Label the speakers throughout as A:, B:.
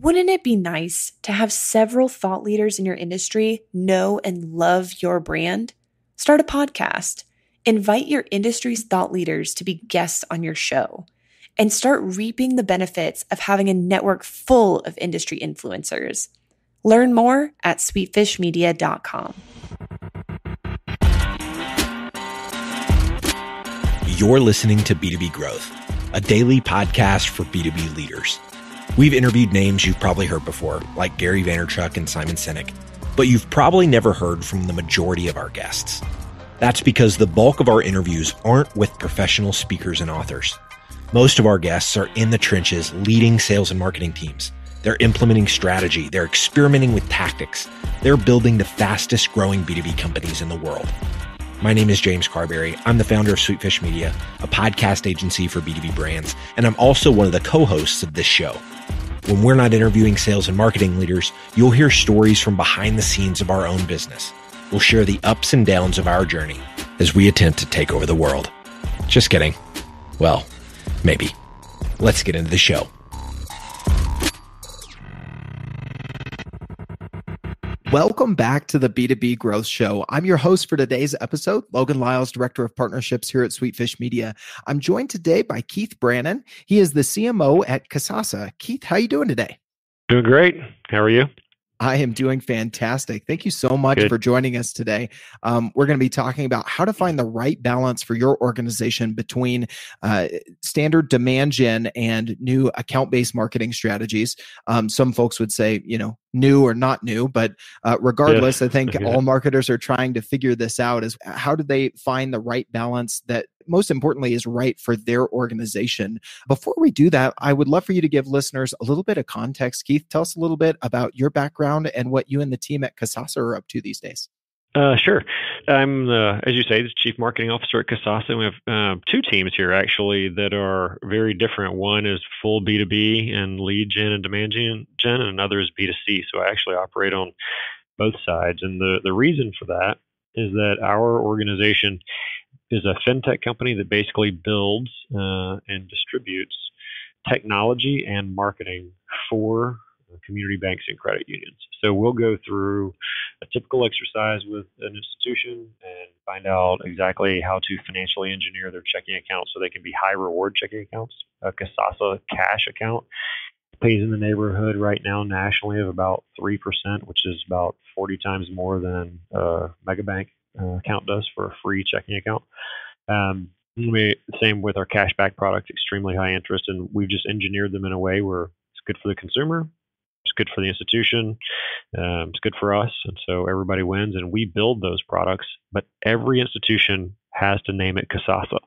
A: Wouldn't it be nice to have several thought leaders in your industry know and love your brand? Start a podcast. Invite your industry's thought leaders to be guests on your show and start reaping the benefits of having a network full of industry influencers. Learn more at sweetfishmedia.com.
B: You're listening to B2B Growth, a daily podcast for B2B leaders. We've interviewed names you've probably heard before, like Gary Vaynerchuk and Simon Sinek, but you've probably never heard from the majority of our guests. That's because the bulk of our interviews aren't with professional speakers and authors. Most of our guests are in the trenches leading sales and marketing teams. They're implementing strategy, they're experimenting with tactics, they're building the fastest growing B2B companies in the world. My name is James Carbary. I'm the founder of Sweetfish Media, a podcast agency for B2B brands, and I'm also one of the co hosts of this show. When we're not interviewing sales and marketing leaders, you'll hear stories from behind the scenes of our own business. We'll share the ups and downs of our journey as we attempt to take over the world. Just kidding. Well, maybe. Let's get into the show.
C: Welcome back to the B2B Growth Show. I'm your host for today's episode, Logan Lyles, Director of Partnerships here at Sweetfish Media. I'm joined today by Keith Brannan. He is the CMO at Kasasa. Keith, how are you doing today?
D: Doing great. How are you?
C: I am doing fantastic. Thank you so much Good. for joining us today. Um, we're going to be talking about how to find the right balance for your organization between uh, standard demand gen and new account based marketing strategies. Um, some folks would say, you know, new or not new, but uh, regardless, yeah. I think yeah. all marketers are trying to figure this out is how do they find the right balance that most importantly is right for their organization. Before we do that, I would love for you to give listeners a little bit of context. Keith, tell us a little bit about your background and what you and the team at Kasasa are up to these days.
D: Uh, sure. I'm the, as you say, the chief marketing officer at Kasasa. We have uh, two teams here actually that are very different. One is full B2B and lead gen and demand gen, gen, and another is B2C. So I actually operate on both sides. And the, the reason for that is that our organization is a fintech company that basically builds uh, and distributes technology and marketing for community banks and credit unions. So we'll go through a typical exercise with an institution and find out exactly how to financially engineer their checking accounts so they can be high reward checking accounts. A Kasasa cash account pays in the neighborhood right now nationally of about 3%, which is about 40 times more than a megabank uh, account does for a free checking account. Um, we, same with our cashback product, extremely high interest, and we've just engineered them in a way where it's good for the consumer, it's good for the institution, um, it's good for us, and so everybody wins. And we build those products, but every institution has to name it Kasasa.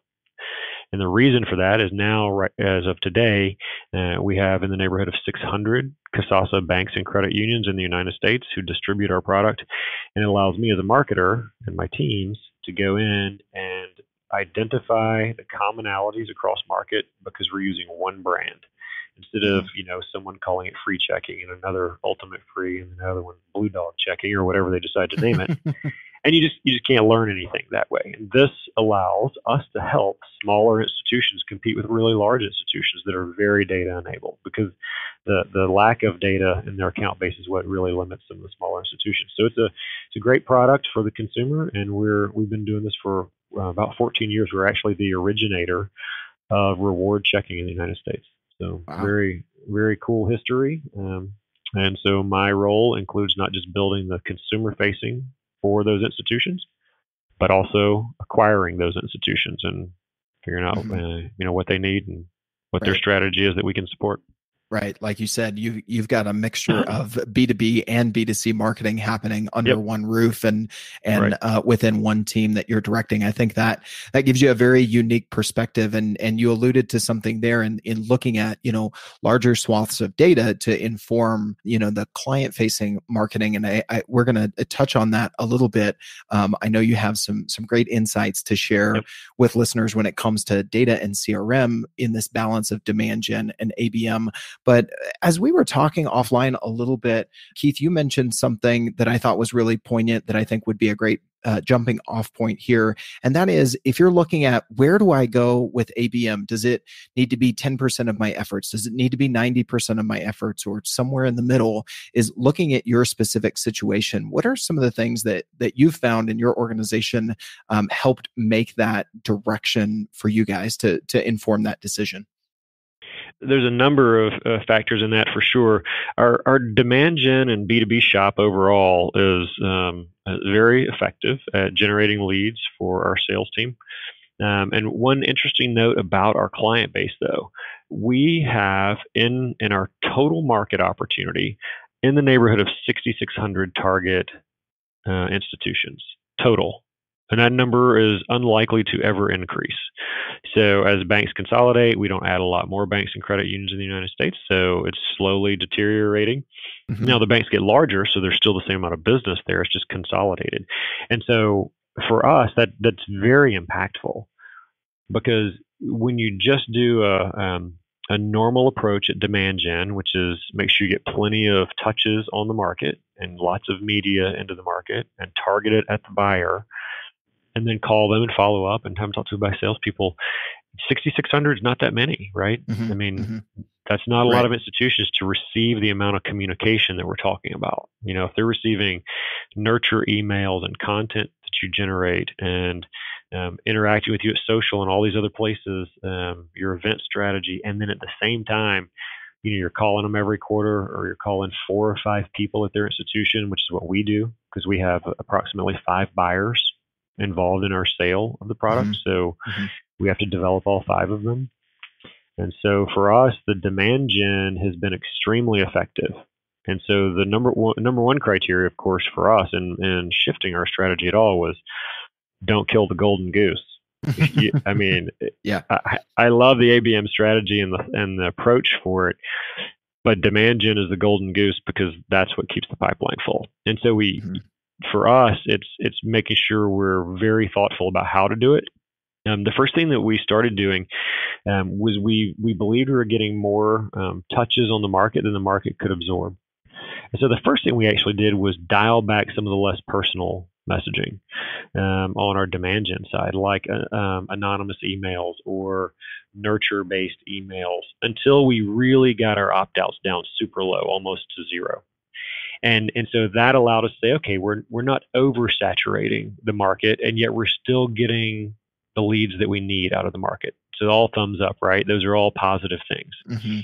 D: And the reason for that is now, right, as of today, uh, we have in the neighborhood of 600 Kasasa banks and credit unions in the United States who distribute our product. And it allows me as a marketer and my teams to go in and identify the commonalities across market because we're using one brand instead of you know someone calling it free checking and another ultimate free and another one blue dog checking or whatever they decide to name it and you just you just can't learn anything that way. And this allows us to help smaller institutions compete with really large institutions that are very data enabled because the the lack of data in their account base is what really limits some of the smaller institutions. So it's a it's a great product for the consumer, and we're we've been doing this for uh, about 14 years. We're actually the originator of reward checking in the United States. So wow. very very cool history. Um, and so my role includes not just building the consumer facing for those institutions, but also acquiring those institutions and figuring out mm-hmm. uh, you know what they need and what right. their strategy is that we can support
C: right like you said you you've got a mixture of b2b and b2c marketing happening under yep. one roof and and right. uh, within one team that you're directing i think that that gives you a very unique perspective and and you alluded to something there in in looking at you know larger swaths of data to inform you know the client facing marketing and I, I we're going to uh, touch on that a little bit um, i know you have some some great insights to share yep. with listeners when it comes to data and crm in this balance of demand gen and abm but as we were talking offline a little bit, Keith, you mentioned something that I thought was really poignant that I think would be a great uh, jumping off point here, and that is if you're looking at where do I go with ABM? Does it need to be 10% of my efforts? Does it need to be 90% of my efforts, or somewhere in the middle? Is looking at your specific situation. What are some of the things that that you've found in your organization um, helped make that direction for you guys to to inform that decision?
D: There's a number of uh, factors in that for sure. Our, our demand gen and B2B shop overall is um, uh, very effective at generating leads for our sales team. Um, and one interesting note about our client base, though, we have in in our total market opportunity in the neighborhood of 6,600 target uh, institutions total and that number is unlikely to ever increase. So as banks consolidate, we don't add a lot more banks and credit unions in the United States, so it's slowly deteriorating. Mm-hmm. Now the banks get larger, so there's still the same amount of business there. It's just consolidated, and so for us, that that's very impactful because when you just do a um, a normal approach at demand gen, which is make sure you get plenty of touches on the market and lots of media into the market and target it at the buyer and then call them and follow up and have them talked to by salespeople. 6,600 is not that many, right? Mm-hmm, I mean, mm-hmm. that's not a right. lot of institutions to receive the amount of communication that we're talking about. You know, if they're receiving nurture emails and content that you generate and um, interacting with you at social and all these other places, um, your event strategy, and then at the same time, you know, you're calling them every quarter or you're calling four or five people at their institution, which is what we do because we have approximately five buyers involved in our sale of the product. Mm-hmm. So mm-hmm. we have to develop all five of them. And so for us, the demand gen has been extremely effective. And so the number one number one criteria, of course, for us and and shifting our strategy at all was don't kill the golden goose. I mean, yeah, I, I love the ABM strategy and the and the approach for it, but demand gen is the golden goose because that's what keeps the pipeline full. And so we mm-hmm for us, it's it's making sure we're very thoughtful about how to do it. Um, the first thing that we started doing um, was we we believed we were getting more um, touches on the market than the market could absorb. And so the first thing we actually did was dial back some of the less personal messaging um, on our demand gen side, like uh, um, anonymous emails or nurture based emails, until we really got our opt outs down super low, almost to zero and and so that allowed us to say, okay, we're we're not oversaturating the market, and yet we're still getting the leads that we need out of the market. So all thumbs up, right? Those are all positive things. Mm-hmm.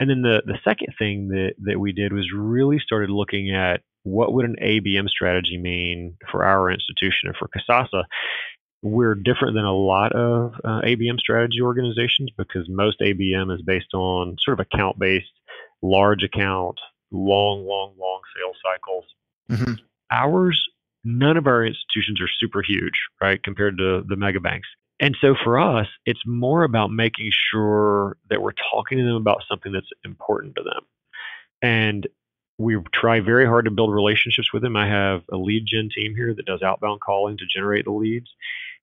D: And then the the second thing that that we did was really started looking at what would an ABM strategy mean for our institution and for Kasasa. We're different than a lot of uh, ABM strategy organizations because most ABM is based on sort of account based, large account, long, long, long sales cycles. Mm-hmm. Ours, none of our institutions are super huge, right, compared to the mega banks. And so for us, it's more about making sure that we're talking to them about something that's important to them. And we try very hard to build relationships with them. I have a lead gen team here that does outbound calling to generate the leads.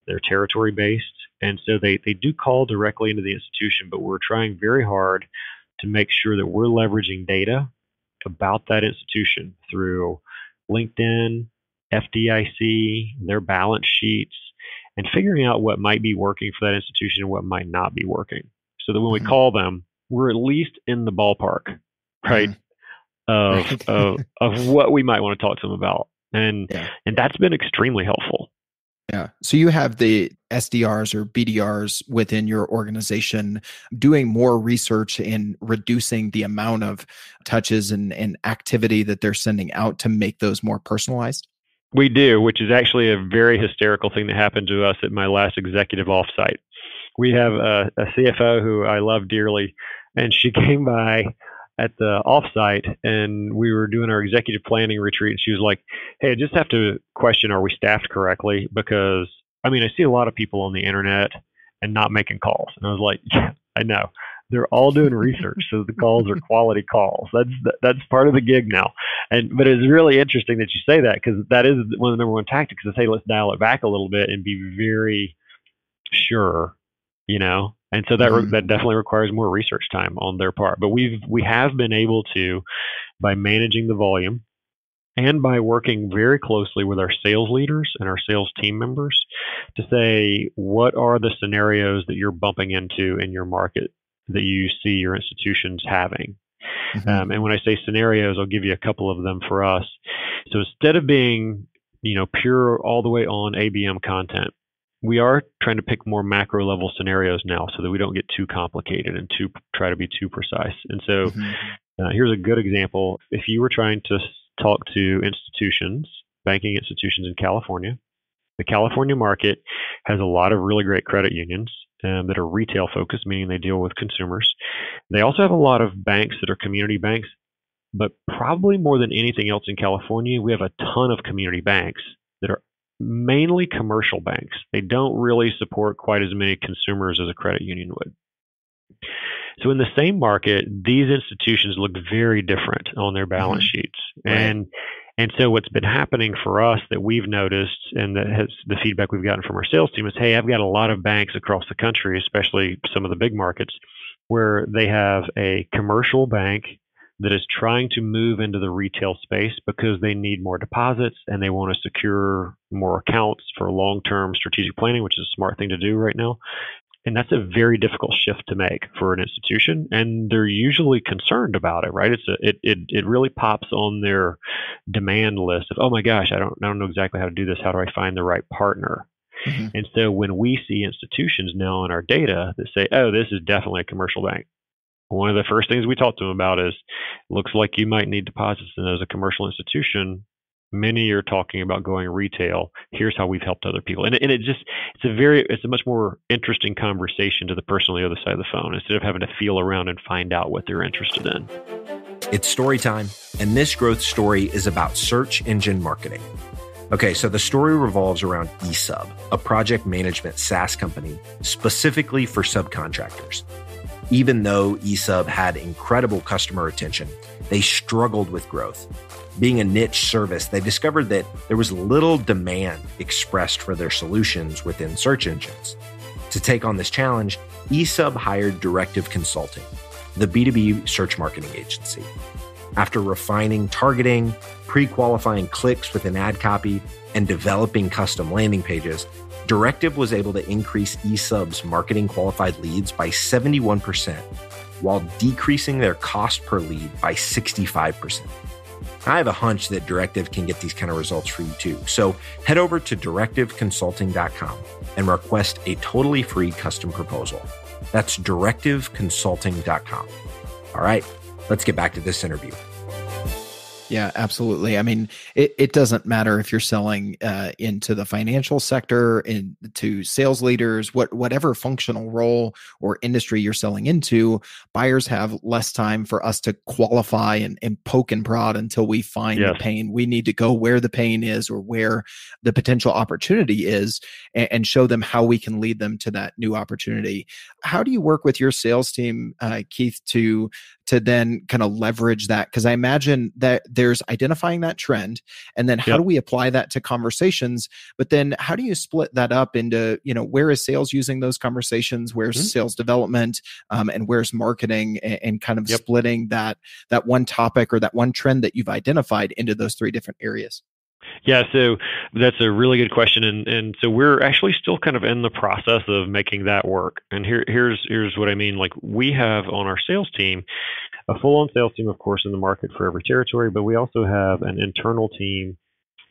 D: They're territory based. And so they, they do call directly into the institution, but we're trying very hard to make sure that we're leveraging data about that institution through LinkedIn, FDIC, their balance sheets, and figuring out what might be working for that institution and what might not be working. So that when we mm-hmm. call them, we're at least in the ballpark, right? Mm-hmm. Of, of of what we might want to talk to them about. And yeah. and that's been extremely helpful.
C: Yeah. So you have the SDRs or BDRs within your organization doing more research and reducing the amount of touches and, and activity that they're sending out to make those more personalized?
D: We do, which is actually a very hysterical thing that happened to us at my last executive offsite. We have a, a CFO who I love dearly, and she came by at the offsite and we were doing our executive planning retreat and she was like hey i just have to question are we staffed correctly because i mean i see a lot of people on the internet and not making calls. And i was like yeah i know. They're all doing research so the calls are quality calls. That's that's part of the gig now. And but it's really interesting that you say that because that is one of the number one tactics is hey let's dial it back a little bit and be very sure you know? And so that mm-hmm. that definitely requires more research time on their part. But we've we have been able to, by managing the volume, and by working very closely with our sales leaders and our sales team members to say what are the scenarios that you're bumping into in your market that you see your institutions having. Mm-hmm. Um, and when I say scenarios, I'll give you a couple of them for us. So instead of being, you know, pure all the way on ABM content, we are trying to pick more macro level scenarios now so that we don't get too complicated and too try to be too precise. And so mm-hmm. uh, here's a good example. If you were trying to talk to institutions, banking institutions in California, the California market has a lot of really great credit unions um, that are retail focused, meaning they deal with consumers. They also have a lot of banks that are community banks, but probably more than anything else in California, we have a ton of community banks that are mainly commercial banks. They don't really support quite as many consumers as a credit union would. So in the same market, these institutions look very different on their balance mm-hmm. sheets. Right. And and so what's been happening for us that we've noticed and that has the feedback we've gotten from our sales team is, hey, I've got a lot of banks across the country, especially some of the big markets, where they have a commercial bank that is trying to move into the retail space because they need more deposits and they want to secure more accounts for long term strategic planning, which is a smart thing to do right now. And that's a very difficult shift to make for an institution, and they're usually concerned about it, right? It's a, it, it it really pops on their demand list of, oh my gosh, I don't I don't know exactly how to do this. How do I find the right partner? Mm-hmm. And so when we see institutions now in our data that say, oh, this is definitely a commercial bank, one of the first things we talk to them about is looks like you might need deposits and as a commercial institution many are talking about going retail here's how we've helped other people. And, and it just it's a very it's a much more interesting conversation to the person on the other side of the phone instead of having to feel around and find out what they're interested in.
B: It's story time and this growth story is about search engine marketing. Okay so the story revolves around esub a project management saas company specifically for subcontractors. Even though eSub had incredible customer retention, they struggled with growth. Being a niche service, they discovered that there was little demand expressed for their solutions within search engines. To take on this challenge, eSub hired Directive Consulting, the B2B search marketing agency. After refining targeting, pre qualifying clicks within ad copy, and developing custom landing pages, Directive was able to increase eSub's marketing qualified leads by 71% while decreasing their cost per lead by 65%. I have a hunch that Directive can get these kind of results for you too. So head over to directiveconsulting.com and request a totally free custom proposal. That's directiveconsulting.com. All right, let's get back to this interview.
C: Yeah, absolutely. I mean, it, it doesn't matter if you're selling uh, into the financial sector, into sales leaders, what whatever functional role or industry you're selling into. Buyers have less time for us to qualify and, and poke and prod until we find yes. the pain. We need to go where the pain is or where the potential opportunity is, and, and, show them how we can lead them to that new opportunity. How do you work with your sales team, uh, Keith, to to then kind of leverage that? Because I imagine that there's identifying that trend, and then how yep. do we apply that to conversations? But then how do you split that up into, you know, where is sales using those conversations? Where's mm-hmm. sales development? Um, and where's marketing? And, and kind of yep. splitting that that one topic or that one trend that you've identified into those three different areas.
D: Yeah, so that's a really good question, and and so we're actually still kind of in the process of making that work. And here here's here's what I mean. Like we have on our sales team, a full-on sales team, of course, in the market for every territory, but we also have an internal team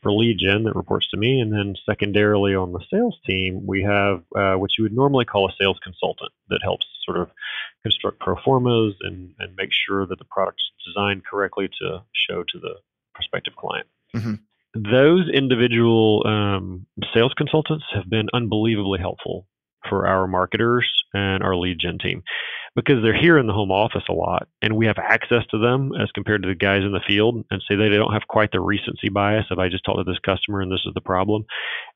D: for lead gen that reports to me, and then secondarily on the sales team, we have uh, what you would normally call a sales consultant that helps sort of construct pro formas and and make sure that the product's designed correctly to show to the prospective client. Mm-hmm those individual um, sales consultants have been unbelievably helpful for our marketers and our lead gen team because they're here in the home office a lot and we have access to them as compared to the guys in the field and say they don't have quite the recency bias of I just talked to this customer and this is the problem.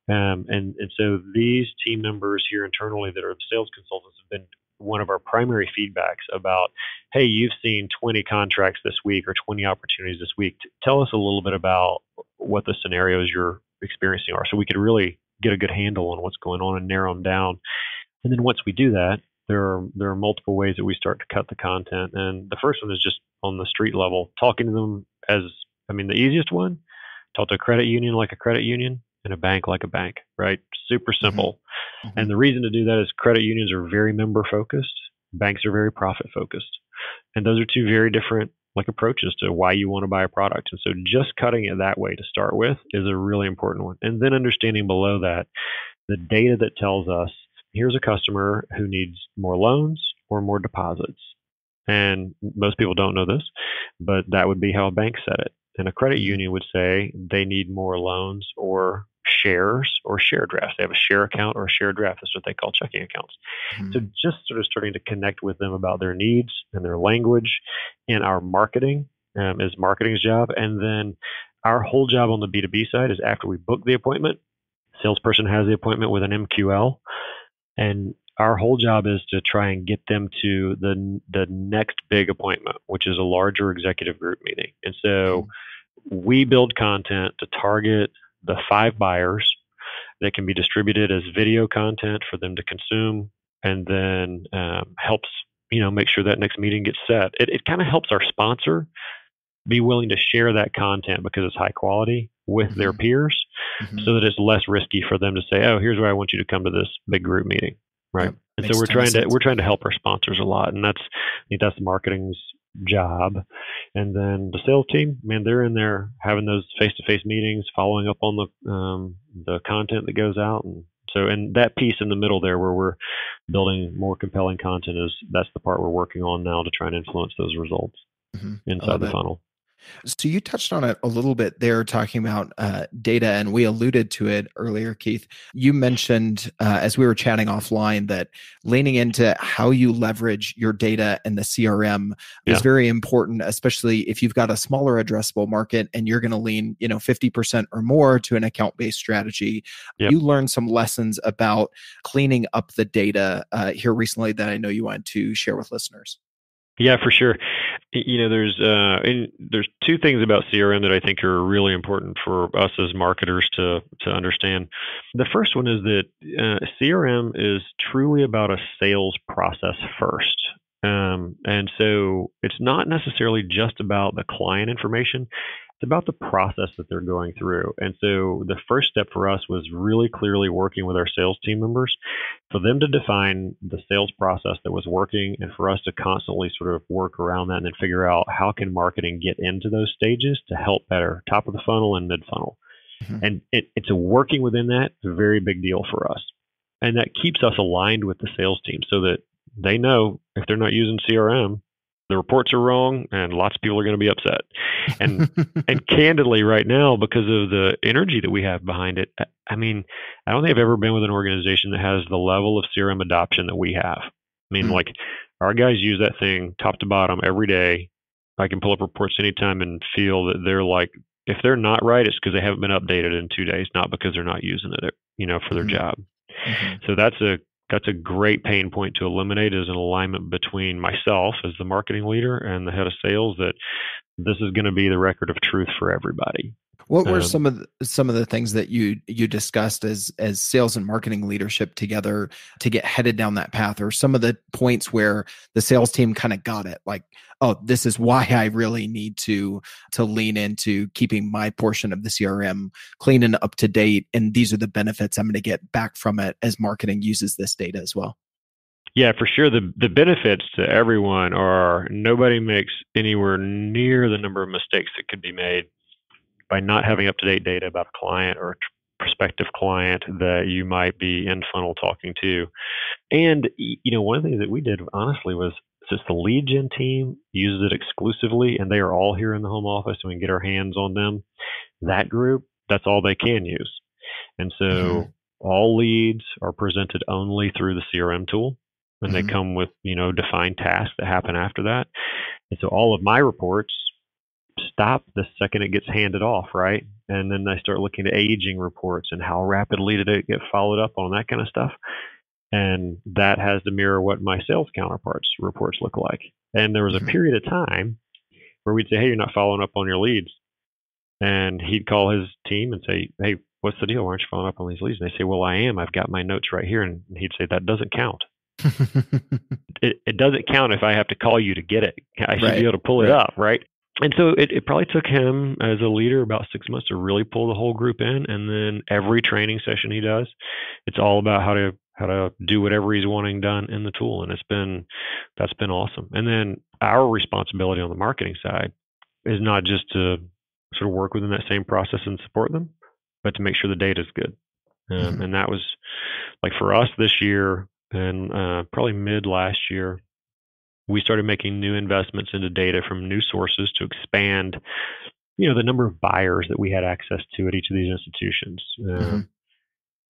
D: Um, and, and so these team members here internally that are sales consultants have been one of our primary feedbacks about, hey, you've seen 20 contracts this week or 20 opportunities this week. Tell us a little bit about what the scenarios you're experiencing are so we could really get a good handle on what's going on and narrow them down. And then once we do that, there are there are multiple ways that we start to cut the content. And the first one is just on the street level, talking to them as I mean the easiest one talk to a credit union like a credit union and a bank like a bank, right? Super mm-hmm. simple. Mm-hmm. And the reason to do that is credit unions are very member focused, banks are very profit focused. And those are two very different like approaches to why you want to buy a product. And so just cutting it that way to start with is a really important one. And then understanding below that the data that tells us here's a customer who needs more loans or more deposits. And most people don't know this, but that would be how a bank said it. And a credit union would say they need more loans or shares or share drafts. They have a share account or a share draft. That's what they call checking accounts. Mm-hmm. So just sort of starting to connect with them about their needs and their language and our marketing um, is marketing's job. And then our whole job on the B2B side is after we book the appointment, salesperson has the appointment with an MQL and our whole job is to try and get them to the the next big appointment, which is a larger executive group meeting. And so mm-hmm. we build content to target the five buyers that can be distributed as video content for them to consume, and then um, helps you know make sure that next meeting gets set. It, it kind of helps our sponsor be willing to share that content because it's high quality with mm-hmm. their peers, mm-hmm. so that it's less risky for them to say, "Oh, here's where I want you to come to this big group meeting." Right. Yep. And Makes so we're trying to we're trying to help our sponsors a lot, and that's I think that's marketing's job. And then the sales team, man, they're in there having those face-to-face meetings, following up on the um, the content that goes out, and so and that piece in the middle there, where we're building more compelling content, is that's the part we're working on now to try and influence those results mm-hmm. inside the funnel.
C: So you touched on it a little bit there, talking about uh, data, and we alluded to it earlier, Keith. You mentioned uh, as we were chatting offline that leaning into how you leverage your data and the CRM yeah. is very important, especially if you've got a smaller addressable market and you're going to lean, you know, fifty percent or more to an account-based strategy. Yep. You learned some lessons about cleaning up the data uh, here recently that I know you wanted to share with listeners.
D: Yeah, for sure. You know, there's uh, there's two things about CRM that I think are really important for us as marketers to to understand. The first one is that uh, CRM is truly about a sales process first. Um, and so it's not necessarily just about the client information. It's about the process that they're going through. And so the first step for us was really clearly working with our sales team members for them to define the sales process that was working and for us to constantly sort of work around that and then figure out how can marketing get into those stages to help better top of the funnel and mid funnel. Mm-hmm. And it, it's a working within that. It's a very big deal for us. And that keeps us aligned with the sales team so that they know if they're not using CRM, the reports are wrong and lots of people are going to be upset and and candidly right now because of the energy that we have behind it i mean i don't think i've ever been with an organization that has the level of crm adoption that we have i mean mm-hmm. like our guys use that thing top to bottom every day i can pull up reports anytime and feel that they're like if they're not right it's because they haven't been updated in two days not because they're not using it you know for their mm-hmm. job mm-hmm. so that's a that's a great pain point to eliminate is an alignment between myself as the marketing leader and the head of sales that this is going to be the record of truth for everybody
C: what were um, some of the, some of the things that you you discussed as as sales and marketing leadership together to get headed down that path, or some of the points where the sales team kind of got it, like, oh, this is why I really need to to lean into keeping my portion of the CRM clean and up to date, and these are the benefits I'm going to get back from it as marketing uses this data as well.
D: Yeah, for sure. The the benefits to everyone are nobody makes anywhere near the number of mistakes that could be made by not having up to date data about a client or a prospective client that you might be in funnel talking to. And, you know, one of the things that we did honestly was since the lead gen team uses it exclusively and they are all here in the home office and we can get our hands on them, that group, that's all they can use. And so mm-hmm. all leads are presented only through the CRM tool and mm-hmm. they come with, you know, defined tasks that happen after that. And so all of my reports stop the second it gets handed off, right? And then they start looking at aging reports and how rapidly did it get followed up on that kind of stuff. And that has to mirror what my sales counterparts reports look like. And there was a mm-hmm. period of time where we'd say, Hey, you're not following up on your leads. And he'd call his team and say, Hey, what's the deal? Why aren't you following up on these leads? And they say, Well, I am. I've got my notes right here. And he'd say, That doesn't count. it, it doesn't count if I have to call you to get it. I should right. be able to pull it right. up, right? And so it, it probably took him as a leader about six months to really pull the whole group in. And then every training session he does, it's all about how to how to do whatever he's wanting done in the tool. And it's been that's been awesome. And then our responsibility on the marketing side is not just to sort of work within that same process and support them, but to make sure the data is good. Um, mm-hmm. And that was like for us this year and uh, probably mid last year, we started making new investments into data from new sources to expand, you know, the number of buyers that we had access to at each of these institutions. Uh, mm-hmm.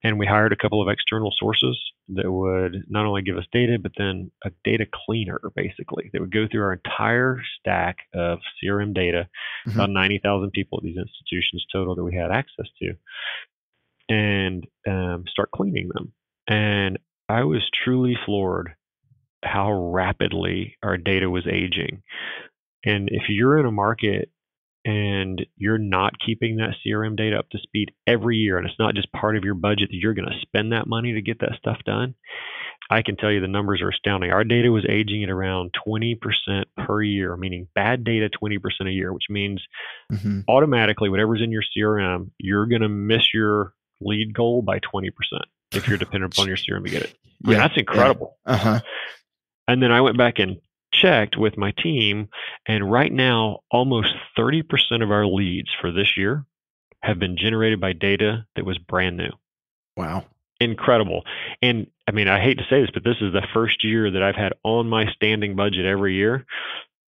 D: And we hired a couple of external sources that would not only give us data, but then a data cleaner, basically, that would go through our entire stack of CRM data, mm-hmm. about 90,000 people at these institutions total that we had access to, and um, start cleaning them. And I was truly floored how rapidly our data was aging. And if you're in a market and you're not keeping that CRM data up to speed every year, and it's not just part of your budget that you're going to spend that money to get that stuff done, I can tell you the numbers are astounding. Our data was aging at around 20% per year, meaning bad data 20% a year, which means mm-hmm. automatically whatever's in your CRM, you're going to miss your lead goal by 20% if you're dependent upon your CRM to get it. Mean, yeah, that's incredible.
C: Yeah. Uh-huh.
D: And then I went back and checked with my team, and right now, almost 30% of our leads for this year have been generated by data that was brand new.
C: Wow.
D: Incredible. And I mean, I hate to say this, but this is the first year that I've had on my standing budget every year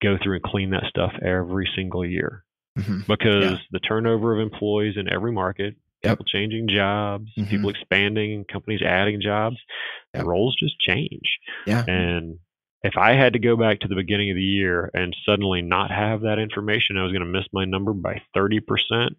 D: go through and clean that stuff every single year. Mm-hmm. Because yeah. the turnover of employees in every market, yep. people changing jobs, mm-hmm. people expanding, companies adding jobs, yep. roles just change.
C: Yeah.
D: And if I had to go back to the beginning of the year and suddenly not have that information, I was going to miss my number by 30%,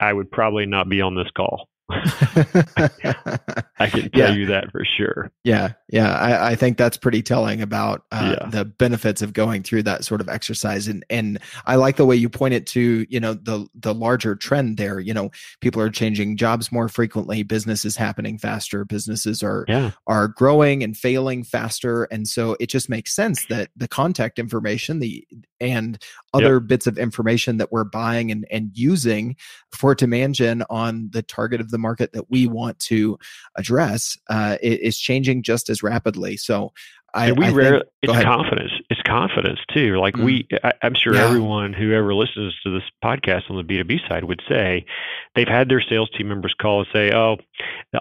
D: I would probably not be on this call. I can tell yeah. you that for sure.
C: Yeah, yeah, I, I think that's pretty telling about uh, yeah. the benefits of going through that sort of exercise, and and I like the way you point it to you know the the larger trend there. You know, people are changing jobs more frequently, business is happening faster, businesses are
D: yeah.
C: are growing and failing faster, and so it just makes sense that the contact information, the and other yep. bits of information that we're buying and and using for demand gen on the target of the market that we want to address uh, is changing just as rapidly. So I,
D: and we
C: I
D: rarely, it's ahead. confidence. It's confidence too. Like mm. we, I, am sure yeah. everyone who ever listens to this podcast on the B2B side would say they've had their sales team members call and say, Oh,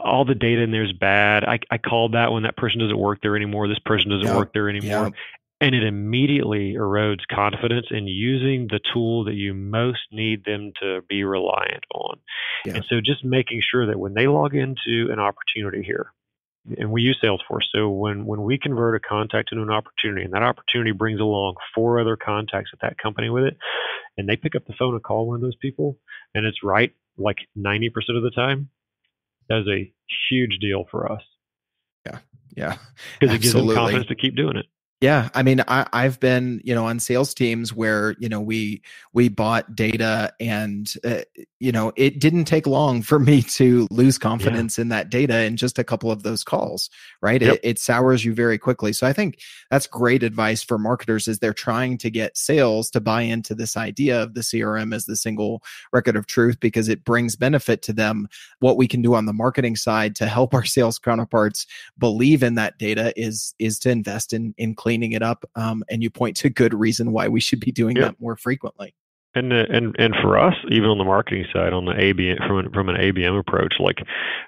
D: all the data in there is bad. I, I called that one. That person doesn't work there anymore. This person doesn't yep. work there anymore. Yep and it immediately erodes confidence in using the tool that you most need them to be reliant on. Yeah. And so just making sure that when they log into an opportunity here, and we use Salesforce. So when, when we convert a contact into an opportunity and that opportunity brings along four other contacts at that company with it, and they pick up the phone and call one of those people and it's right like 90% of the time, that is a huge deal for us.
C: Yeah. Yeah.
D: Because it gives them confidence to keep doing it.
C: Yeah, I mean, I, I've been, you know, on sales teams where you know we we bought data, and uh, you know, it didn't take long for me to lose confidence yeah. in that data in just a couple of those calls, right? Yep. It, it sours you very quickly. So I think that's great advice for marketers as they're trying to get sales to buy into this idea of the CRM as the single record of truth because it brings benefit to them. What we can do on the marketing side to help our sales counterparts believe in that data is is to invest in in cleaning it up. Um, and you point to good reason why we should be doing that more frequently.
D: And uh, and and for us, even on the marketing side, on the ABM from from an ABM approach, like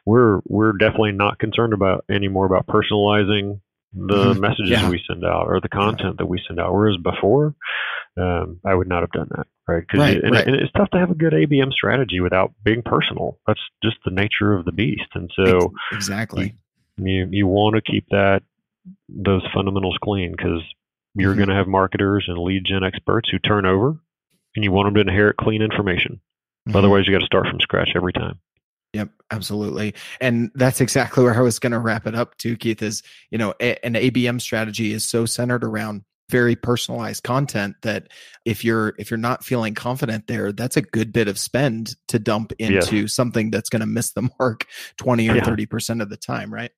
D: we're we're definitely not concerned about anymore about personalizing the mm-hmm. messages yeah. we send out or the content that we send out. Whereas before, um, I would not have done that, right? Because
C: right,
D: and,
C: right.
D: and, it's tough to have a good ABM strategy without being personal. That's just the nature of the beast. And so,
C: exactly,
D: you, you want to keep that those fundamentals clean because you're mm-hmm. going to have marketers and lead gen experts who turn over and you want them to inherit clean information. Mm-hmm. Otherwise, you got to start from scratch every time.
C: Yep, absolutely. And that's exactly where I was going to wrap it up too, Keith, is, you know, a, an ABM strategy is so centered around very personalized content that if you're if you're not feeling confident there that's a good bit of spend to dump into something that's going to miss the mark 20 or yeah. 30% of the time right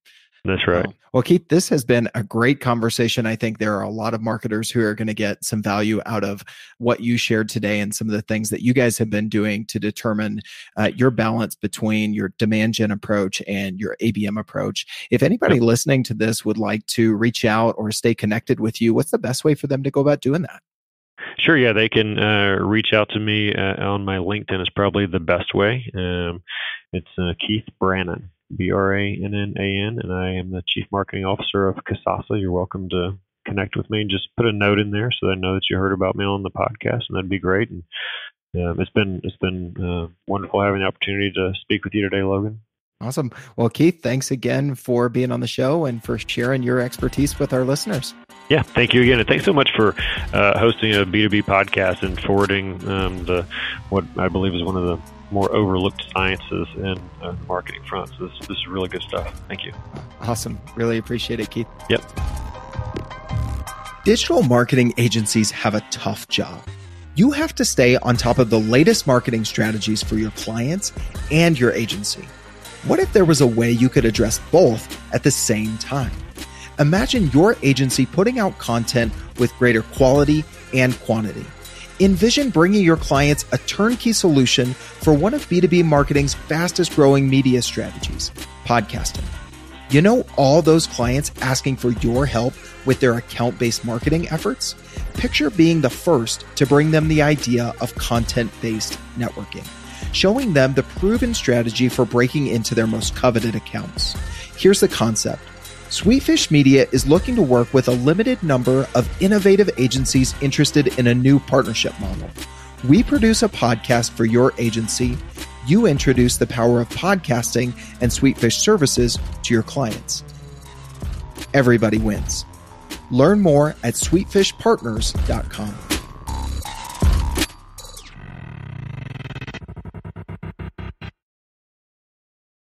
D: That's right. Well,
C: well, Keith, this has been a great conversation. I think there are a lot of marketers who are going to get some value out of what you shared today and some of the things that you guys have been doing to determine uh, your balance between your demand gen approach and your ABM approach. If anybody yep. listening to this would like to reach out or stay connected with you, what's the best way for them to go about doing that?
D: Sure, yeah, they can uh, reach out to me uh, on my LinkedIn. Is probably the best way. Um, it's uh, Keith Brannan. B R A N N A N, and I am the Chief Marketing Officer of Kasasa. You're welcome to connect with me and just put a note in there so they know that you heard about me on the podcast, and that'd be great. And um, it's been it's been uh, wonderful having the opportunity to speak with you today, Logan.
C: Awesome. Well, Keith, thanks again for being on the show and for sharing your expertise with our listeners.
D: Yeah, thank you again, and thanks so much for uh, hosting a B two B podcast and forwarding um, the what I believe is one of the more overlooked sciences in uh, marketing fronts. This, this is really good stuff. Thank you.
C: Awesome. Really appreciate it, Keith.
D: Yep.
C: Digital marketing agencies have a tough job. You have to stay on top of the latest marketing strategies for your clients and your agency. What if there was a way you could address both at the same time? Imagine your agency putting out content with greater quality and quantity Envision bringing your clients a turnkey solution for one of B2B marketing's fastest growing media strategies podcasting. You know, all those clients asking for your help with their account based marketing efforts? Picture being the first to bring them the idea of content based networking, showing them the proven strategy for breaking into their most coveted accounts. Here's the concept Sweetfish Media is looking to work with a limited number of innovative agencies interested in a new partnership model. We produce a podcast for your agency. You introduce the power of podcasting and Sweetfish services to your clients. Everybody wins. Learn more at sweetfishpartners.com.